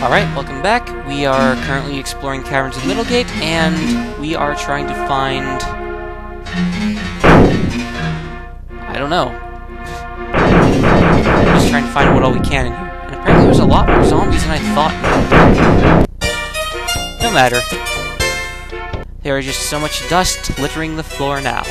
Alright, welcome back. We are currently exploring Caverns of Middlegate, and we are trying to find... I don't know. Just trying to find what all we can in here. And apparently there's a lot more zombies than I thought. No matter. There is just so much dust littering the floor now.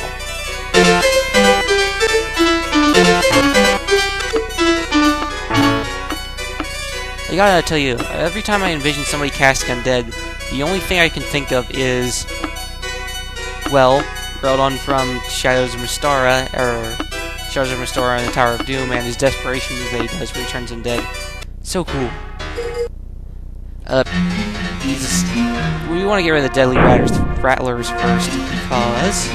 I gotta tell you, every time I envision somebody casting undead, the only thing I can think of is, well, Greldon from Shadows of Mystara, or Shadows of Mystara and the Tower of Doom, and his Desperation move that he does where he turns undead. So cool. Uh. We want to get rid of the Deadly Rattlers, Rattlers first, because,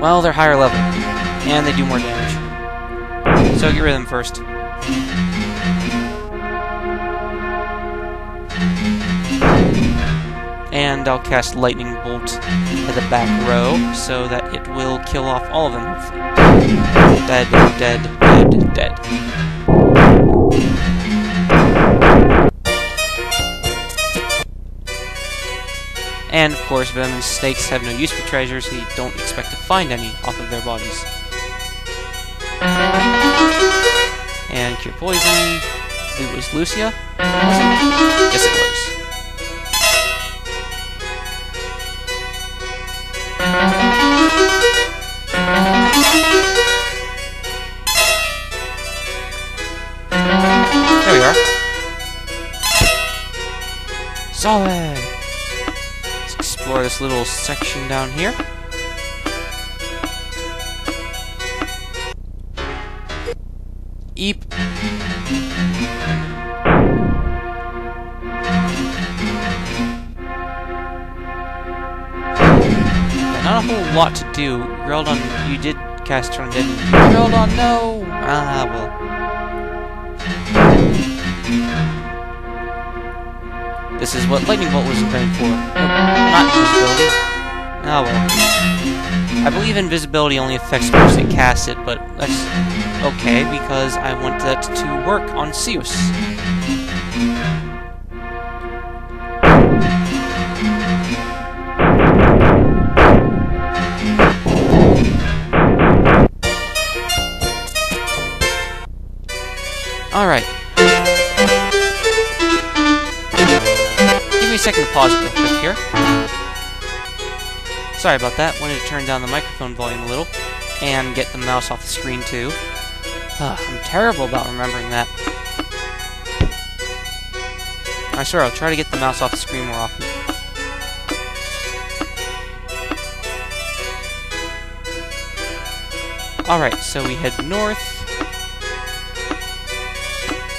well, they're higher level, and they do more damage. So get rid of them first. And I'll cast Lightning Bolt at the back row so that it will kill off all of them. Dead, dead, dead, dead. And, of course, venomous snakes have no use for treasures, so you don't expect to find any off of their bodies. And cure poison. It was Lucia? Yes, it was. Section down here. Eep. Not a whole lot to do. Greldon, you did cast Turn Dead. Greldon, no! Ah, well. This is what Lightning Bolt was invented for. Nope, not invisibility. Ah, well. I believe invisibility only affects those that cast it, but that's okay, because I want that to work on Zeus. Alright. Give me a second to pause real quick here. Sorry about that. Wanted to turn down the microphone volume a little. And get the mouse off the screen too. I'm terrible about remembering that. I swear, I'll try to get the mouse off the screen more often. Alright, so we head north.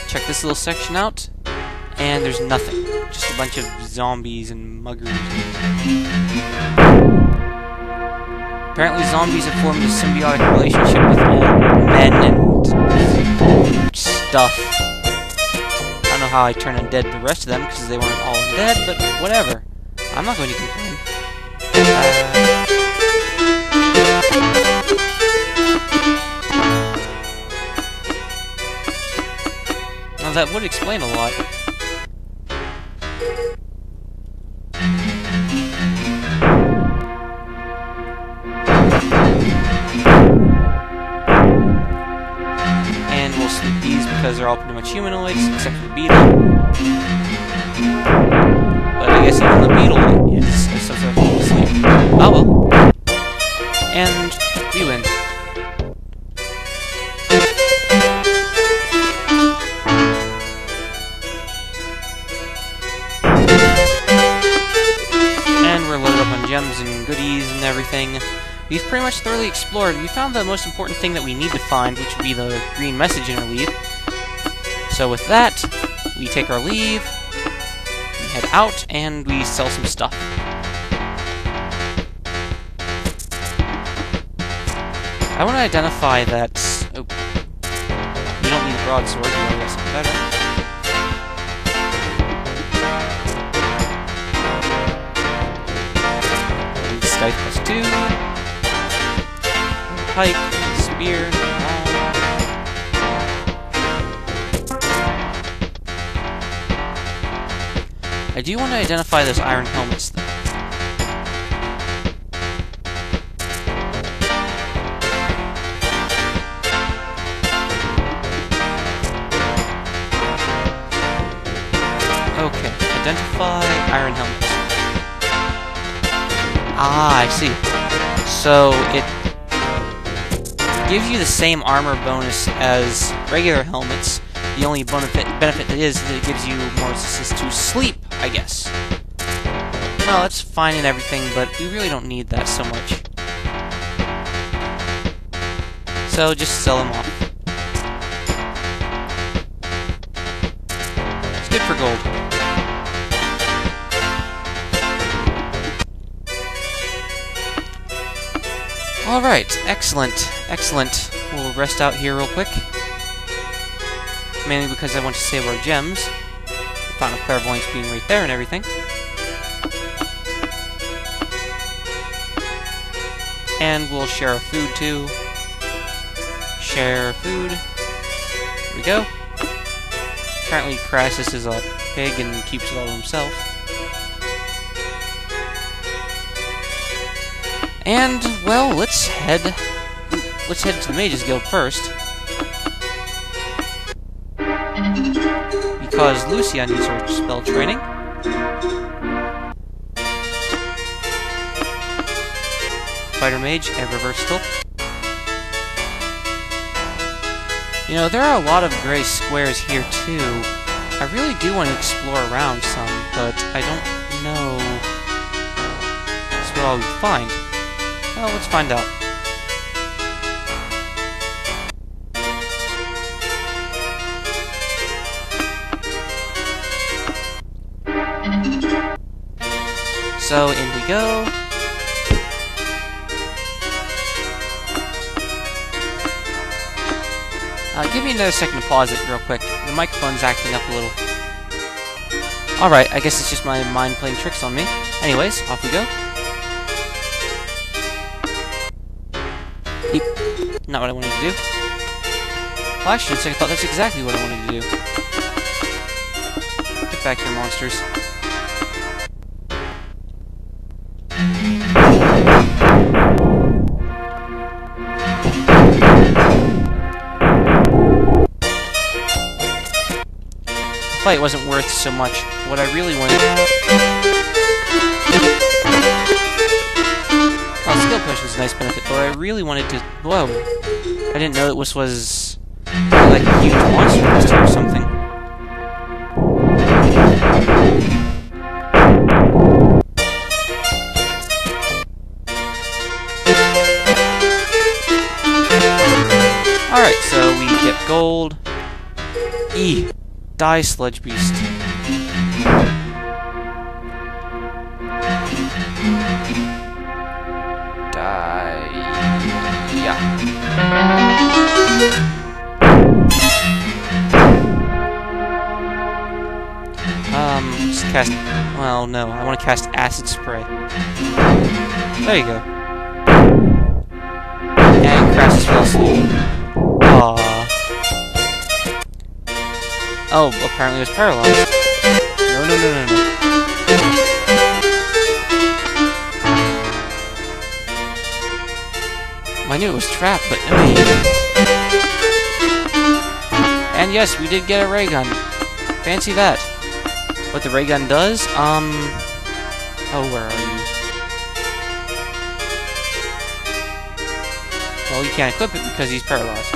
Check this little section out. And there's nothing. Just a bunch of zombies and muggers. Apparently zombies have formed a symbiotic relationship with old men and stuff. I don't know how I turn undead the rest of them because they weren't all undead, but whatever. I'm not going to complain. Uh, Now that would explain a lot. They're all pretty much humanoids, except for the beetle. But I guess even the beetle is some sort of sleep. Oh well. And we win. And we're loaded up on gems and goodies and everything. We've pretty much thoroughly explored. We found the most important thing that we need to find, which would be the green message in our leave. So with that, we take our leave, we head out, and we sell some stuff. I want to identify that... Oh. You don't need a broadsword, you want to get something better. Scythe plus two. Pike, spear. Do you want to identify those iron helmets, though. Okay, identify iron helmets. Ah, I see. So, it gives you the same armor bonus as regular helmets. The only benefit, benefit that is that it gives you more resistance to sleep, I guess. Well, that's fine and everything, but we really don't need that so much. So, just sell them off. It's good for gold. Alright, excellent, excellent. We'll rest out here real quick. Mainly because I want to save our gems. Fountain of Clairvoyance being right there and everything. And we'll share our food too. Share food. Here we go. Apparently Crassus is a pig and keeps it all to himself. And, well, let's head... Let's head to the Mages Guild first. Because Lucia needs her spell training. Fighter Mage, ever versatile. You know, there are a lot of gray squares here, too. I really do want to explore around some, but I don't know... What I'll find. Well, let's find out. So, in we go. Uh, give me another second to pause it real quick. The microphone's acting up a little. Alright, I guess it's just my mind playing tricks on me. Anyways, off we go. Beep. Not what I wanted to do. Well, actually, I thought that's exactly what I wanted to do. Get back here, monsters. Fight wasn't worth so much. What I really wanted... Well, skill push was a nice benefit, but I really wanted to... Whoa. I didn't know it was, was like a huge monster or something. Gold. E. Die, Sludge Beast. Die. Yeah. Um, just cast... Well, no. I want to cast Acid Spray. There you go. And Crassus fell Oh, apparently it was paralyzed. No, no, no, no, no. I knew it was trapped, but no. And yes, we did get a ray gun. Fancy that. What the ray gun does? Um... Oh, where are you? Well, you can't equip it because he's paralyzed.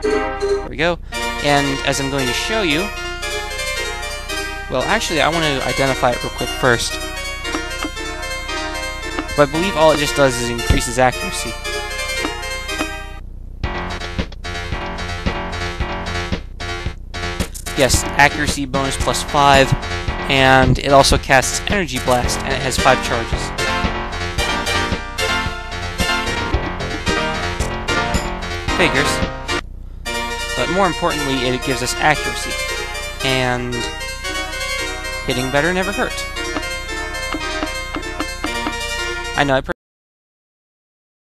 There we go. And as I'm going to show you... Well, actually, I want to identify it real quick first. But I believe all it just does is increases accuracy. Yes, accuracy bonus plus 5, and it also casts Energy Blast, and it has 5 charges. Figures. More importantly, it gives us accuracy. And hitting better never hurt. I know I